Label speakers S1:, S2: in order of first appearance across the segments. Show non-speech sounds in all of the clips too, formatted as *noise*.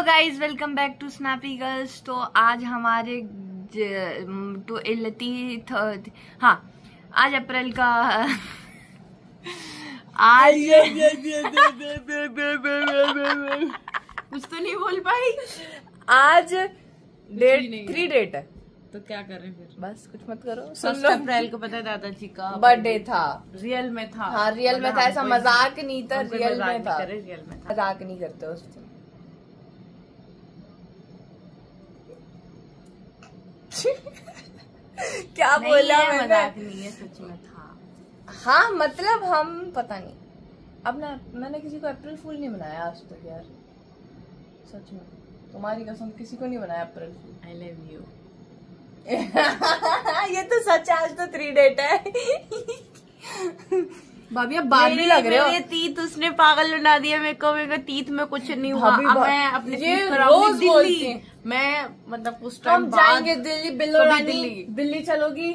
S1: Hello guys welcome back to Snappy Girls तो आज हमारे ज- तो इलती हाँ आज अप्रैल का आज
S2: कुछ तो नहीं बोल पाई
S1: आज डेट थ्री डेट है
S2: तो क्या करें फिर
S1: बस कुछ मत करो सुन लो
S2: अप्रैल को पता है दादाजी का
S1: बर्थडे था
S2: रियल में था
S1: हाँ रियल में था ऐसा मज़ाक नहीं था रियल में था
S2: रियल में था
S1: मज़ाक नहीं करते उस दिन क्या बोला
S2: है,
S1: मैंने?
S2: मज़ाक नहीं है सच में था।
S1: हाँ मतलब हम पता नहीं। अब ना मैंने किसी को अप्रैल फूल नहीं बनाया आज तक यार। सच में। तुम्हारी कसम किसी को नहीं बनाया अप्रैल फूल।
S2: आई लव यू
S1: ये तो सच आज तो थ्री डेट है। *laughs* भाभी अब बाल भी लग रहे हो।
S2: तीत उसने पागल बना दिया मेरे को मेरे को तीत में कुछ नहीं हुआ। अब मैं अपने
S1: रोज बोलती।
S2: मैं मतलब कुछ
S1: हम
S2: टाइम
S1: जाएँगे Delhi Billo Rani.
S2: Delhi.
S1: चलोगी?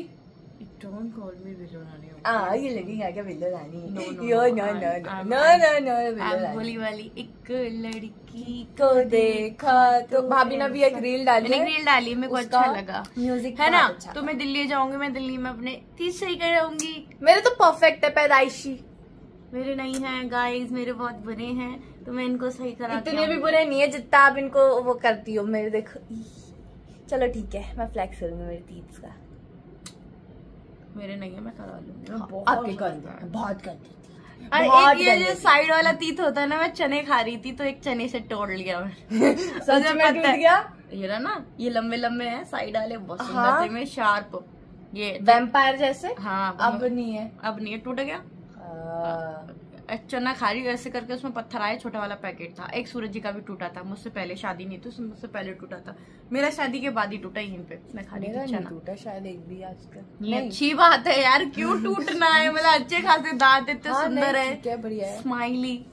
S2: Don't call me Billo Rani
S1: हाँ ये लगेगा क्या Billo Rani? Yo no no no no no Billo
S2: भोली वाली एक लड़की
S1: को देखा तो भाभी ने भी एक रील डाली
S2: मैंने रील डाली मेरे को अच्छा लगा।
S1: म्यूज़िक
S2: है ना?
S1: अच्छा।
S2: तो मैं दिल्ली जाऊँगी मैं दिल्ली में अपने तीस सही कराऊँगी
S1: मेरे तो परफेक्ट है पैदाइशी।
S2: मेरे नहीं है गाइस मेरे बहुत बुरे हैं तो मैं इनको सही करा
S1: इतने भी बुरे नहीं है जितना आप इनको वो करती हो मेरे देखो। चलो ठीक है मैं फ्लैक्स करूँगी मेरे तीस का।
S2: मेरे नहीं है मैं करा लूँगी। बहुत
S1: आपके कर
S2: करता
S1: बहुत कर
S2: अरे एक ये जो साइड वाला तीत होता है ना मैं चने खा रही थी तो एक चने से तोड़ लिया मैं। *laughs*
S1: सच में टूट गया?
S2: ये रहा ना ये लंबे लंबे हैं साइड वाले बहुत सुंदर
S1: हाँ।
S2: थे में शार्प ये
S1: वैम्पायर जैसे?
S2: हाँ
S1: अब नहीं है।
S2: अब नहीं है, टूट गया। चना खा रही हूँ ऐसे करके उसमें पत्थर आया छोटा वाला पैकेट था। एक सूरज जी का भी टूटा था मुझसे पहले शादी नहीं थी उसमें मुझसे पहले टूटा था। मेरा शादी के बाद ही टूटा यहीं पे मैं खा रही
S1: मेरा
S2: थी
S1: नहीं
S2: चना
S1: टूटा शायद एक भी आज तक
S2: ये अच्छी बात है यार क्यों *laughs* टूटना है? मतलब अच्छे खासे दांत इतने
S1: हाँ,
S2: सुंदर है।
S1: है बढ़िया है।
S2: स्माइली।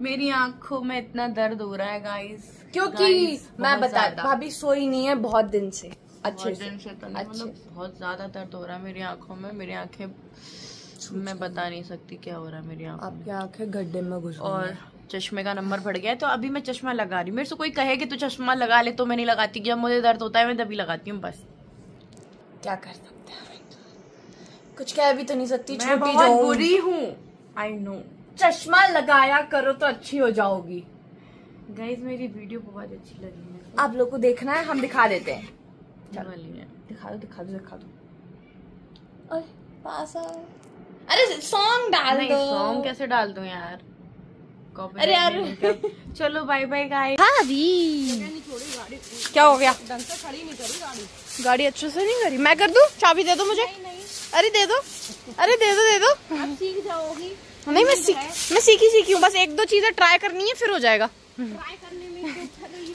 S2: मेरी आँखों में इतना दर्द हो रहा है गाइस
S1: क्योंकि मैं बता भाभी सोई नहीं है बहुत दिन से अच्छे
S2: अच्छे दिन से तो नहीं मतलब बहुत ज़्यादा दर्द हो रहा है मेरी आँखों में मेरी आँखें मैं बता नहीं सकती क्या हो रहा है मेरी आँखों
S1: आपकी आँखें गड्ढे में घुस
S2: और चश्मे का नंबर बढ़ गया है तो अभी मैं चश्मा लगा रही हूँ। मेरे से कोई कहे कि तू चश्मा लगा ले तो मैं नहीं लगाती। जब मुझे दर्द होता है मैं तभी लगाती हूँ बस।
S1: क्या कर सकते हैं कुछ कह भी तो नहीं सकती
S2: मैं
S1: छोटी
S2: बहुत बुरी हूँ। आई नो
S1: चश्मा लगाया करो तो अच्छी हो जाओगी।
S2: गाइज़ मेरी वीडियो बहुत अच्छी लगी है
S1: आप लोग को देखना है हम दिखा देते हैं। दिखा दो दिखा दो दिखा दो। अरे पास आओ अरे सॉन्ग डाल
S2: नहीं
S1: दो।
S2: सॉन्ग कैसे डाल दूँ यार?
S1: अरे यार।
S2: क्या- चलो बाय बाय गाइस
S1: भाभी क्या हो गया? गाड़ी अच्छे से नहीं करी? मैं कर दूँ? चाबी दे दो मुझे। अरे दे दो। अरे दे दो दे दो।
S2: सीख जाओगी।
S1: नहीं मैं सीख मैं सीखी सीखी हूँ। बस एक दो चीज़ें ट्राई करनी है फिर हो जाएगा।
S2: ट्राई करने में तो नहीं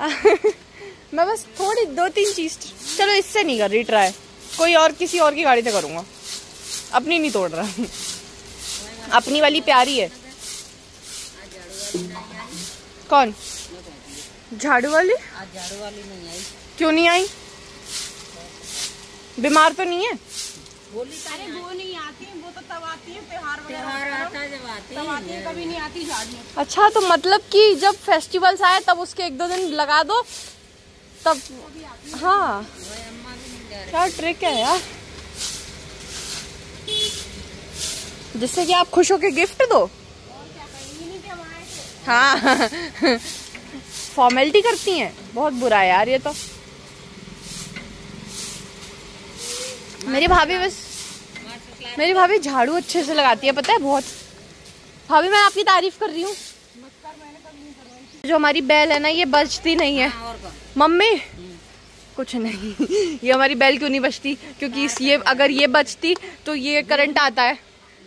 S2: *laughs*
S1: मैं बस थोड़ी दो तीन चीज़ चलो इससे नहीं कर रही ट्राई कोई और किसी और की गाड़ी से करूँगा। अपनी नहीं तोड़ रहा। अपनी वाली प्यारी है। कौन? झाड़ू वाली?
S2: झाड़ू वाली नहीं आई
S1: क्यों नहीं आई? बीमार तो नहीं है?
S2: बोली अरे वो नहीं आती वो तो तब आती है त्योहार त्योहार आता जब आती तब आती है कभी नहीं आती झाड़ने
S1: अच्छा तो मतलब कि जब फेस्टिवल्स आए तब उसके एक दो दिन लगा दो तब हाँ। क्या ट्रिक है यार। जिससे कि आप खुश होके गिफ्ट दो। हाँ। फॉर्मेलिटी करती हैं। बहुत बुरा है यार ये तो। मेरी भाभी बस मेरी भाभी झाड़ू अच्छे से लगाती है पता है बहुत। भाभी मैं आपकी तारीफ़ कर रही हूँ। जो हमारी बैल है ना ये बजती नहीं है। मम्मी कुछ नहीं। *laughs* ये हमारी बैल क्यों नहीं बचती? क्योंकि इस ये अगर ये बचती तो ये करंट आता है।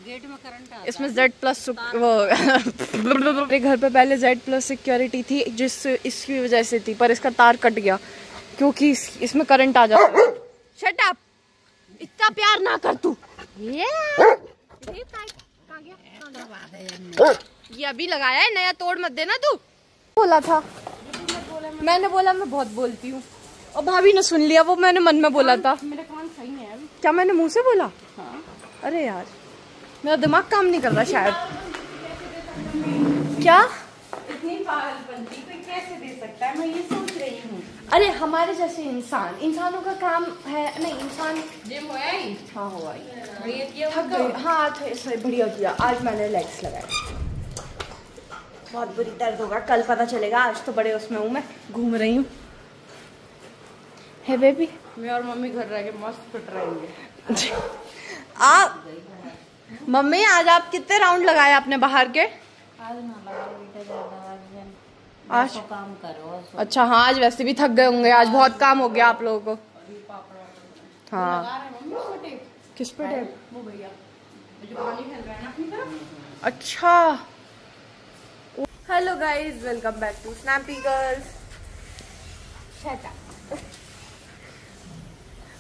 S2: गेट में करंट आता
S1: इसमें जेड प्लस वो *laughs* मेरे घर पे पहले जेड प्लस सिक्योरिटी थी जिस इसकी वजह से थी पर इसका तार कट गया क्योंकि इस, इसमें करंट आ जाता शट अप इतना प्यार ना कर तू। ये ये अभी लगाया है नया तोड़ मत देना तू। बोला था। मैंने बोला मैं बहुत बोलती हूँ। और भाभी ने सुन लिया वो मैंने मन में बोला था।
S2: मेरे कान सही है
S1: क्या मैंने मुँह से बोला?
S2: हाँ।
S1: अरे यार मेरा दिमाग काम नहीं कर रहा शायद। क्या?
S2: इतनी पागलपंती कोई कैसे दे सकता है? मैं ये सोच रही हूँ।
S1: अरे हमारे जैसे इंसान इंसानों का काम है नहीं इंसान
S2: जिम होया ही
S1: हाँ हुआ ही। हाँ बढ़िया किया। आज मैंने लेग्स लगाए। बहुत बुरी दर्द होगा कल पता चलेगा आज तो बड़े उसमें हूँ मैं घूम रही हूँ। है बेबी?
S2: मैं और मम्मी घर रह के मस्त फिट रहेंगे।
S1: आप मम्मी आज आप कितने राउंड लगाए आपने बाहर के?
S3: आज ना लगा बेटा ज़्यादा आज
S1: आज?
S3: काम करो
S1: अच्छा हाँ आज वैसे भी थक गए होंगे आज बहुत काम हो गया आप लोगों को। हाँ। किस पे टेप
S2: वो भैया। जो पानी फैल रहा है ना अपनी तरफ़?
S1: अच्छा। Hello guys welcome back to Snappy Girls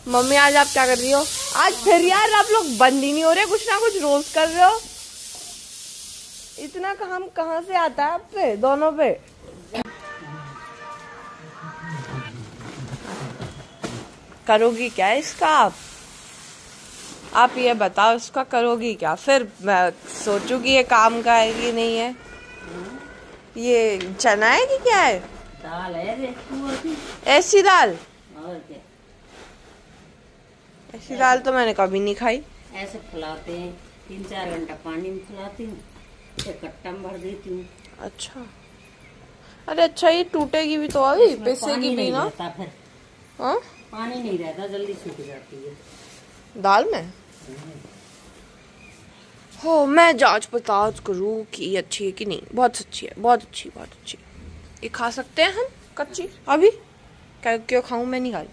S1: mummy आज आप क्या कर रही हो? आज फिर यार आप लोग बंद ही नहीं हो रहे कुछ ना कुछ रोज कर रहे हो। इतना काम कहाँ से आता है आप पे दोनों पे? करोगी क्या इसका आप? आप ये बताओ इसका करोगी क्या? फिर मैं सोचूँगी ये काम का है कि नहीं है। ये चना है कि क्या है?
S3: दाल है
S1: ऐसी दाल? ऐसी दाल तो मैंने कभी नहीं खाई।
S3: ऐसे फुलाते हैं। तीन चार घंटा पानी में फुलाती हूँ फिर कट्टा में भर देती हूँ।
S1: अच्छा। अरे अच्छा ये टूटेगी भी तो अभी
S3: इसमें
S1: पिसेगी भी ना?
S3: फिर।
S1: हाँ?
S3: पानी नहीं रहता जल्दी सूख जाती है।
S1: दाल में? हो मैं जाँच पड़ताल करूँ कि ये अच्छी है कि नहीं। बहुत अच्छी है बहुत अच्छी बहुत अच्छी। ये खा सकते हैं हम कच्ची? अभी? क्या क्यों खाऊं मैं नहीं खाई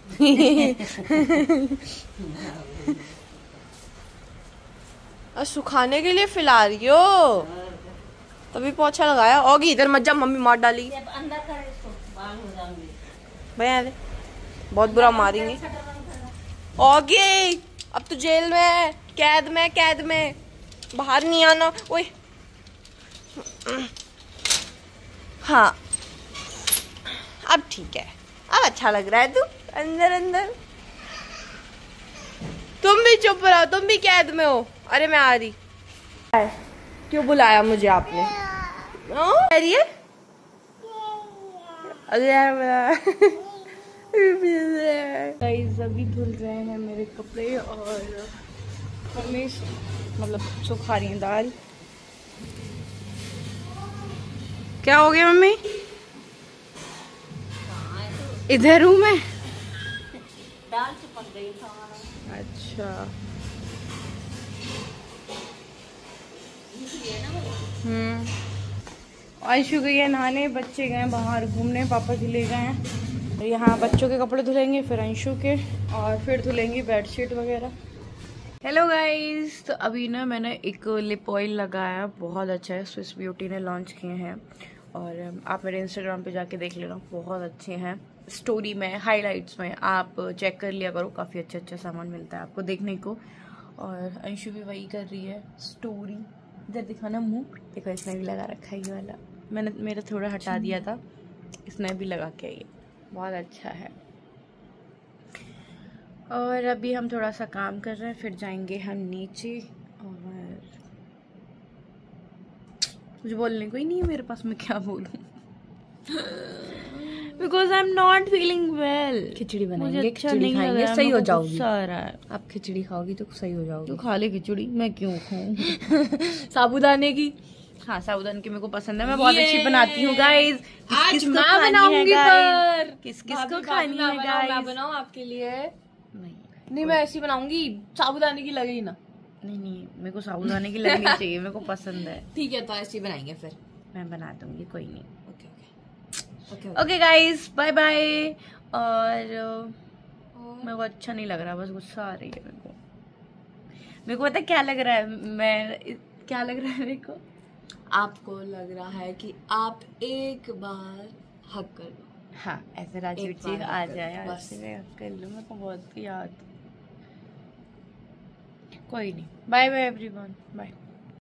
S1: और सुखाने के लिए फिला रही हो? तभी पोछा लगाया। होगी इधर मत जा मम्मी मार डाली।
S3: अंदर कर इसको बाल जाएँगे
S1: भैया बहुत बुरा मारेंगे। ओगी अब तो जेल में है। कैद में कैद में। बाहर नहीं आना। ओए। हाँ। अब ठीक है। अच्छा लग रहा है तू, अंदर अंदर। तुम भी चुप रहो, तुम भी कैद में हो। अरे, मैं आ रही। क्यों बुलाया मुझे आपने? है? अरे अभी धुल रहे हैं मेरे कपड़े और मम्मी मतलब सुखा रही हैं दाल। क्या हो गया, मम्मी? इधर हूँ मैं।
S3: दाल चिपक गई
S1: अच्छा। हम्म। आयशु गई है नहाने बच्चे गए हैं बाहर घूमने पापा जी ले गए हैं। यहाँ बच्चों के कपड़े धुलेंगे फिर अंशु के और फिर धुलेंगी बेडशीट वगैरह। हेलो गाइस तो अभी ना मैंने एक लिप ऑयल लगाया बहुत अच्छा है स्विस ब्यूटी ने लॉन्च किए हैं। और आप मेरे इंस्टाग्राम पे जाके देख लेना बहुत अच्छे हैं। स्टोरी में हाइलाइट्स में, आप चेक कर लिया करो, काफ़ी अच्छा अच्छा सामान मिलता है आपको देखने को। और अंशु भी वही कर रही है स्टोरी इधर दिखाना मुँह, देखो इसने भी लगा रखा है ये वाला। मैंने, मेरा थोड़ा हटा दिया था, इसने भी लगा के है। बहुत अच्छा है। और अभी हम थोड़ा सा काम कर रहे हैं, फिर जाएँगे हम नीचे, और कुछ बोलने को ही नहीं है मेरे पास, मैं क्या बोलूँ? Because I am not feeling well
S3: khichdi बनाएँगे
S1: अच्छा
S3: खिचड़ी खाएँगे सही हो जाओगी।
S1: है।
S3: आप खिचड़ी खाओगी तो सही हो
S1: तू
S3: जाओगी
S1: खा ले खिचड़ी मैं क्यों खाऊं? *laughs* साबुदाने की। हाँ साबुदाने की मेरे को पसंद है मैं बहुत अच्छी बनाती हूँ गाइस
S2: आज मैं बनाऊँगी पर
S1: किस किस को खानी है
S2: मैं बनाऊँ आपके लिए?
S1: नहीं।
S2: नहीं मैं ऐसी बनाऊँगी साबुदाने की लगेगी ना।
S1: नहीं नहीं मेरे को साबुदाने की लगनी चाहिए मेरे को पसंद है। *laughs*
S2: ठीक है तो ऐसी बनाएँगे फिर।
S1: मैं बना दूँगी कोई नहीं।
S2: ओके
S1: गाइस बाय बाय और मेरे को अच्छा नहीं लग रहा बस गुस्सा आ रही है मेरे को। मेरे को पता क्या लग रहा है? मैं क्या लग रहा है मेरे को?
S2: आपको लग रहा है कि आप एक बार हक कर लो।
S1: हाँ ऐसे राजीव जी आ जाए कर लूँ मेरे को बहुत याद कोई नहीं। Bye bye everyone bye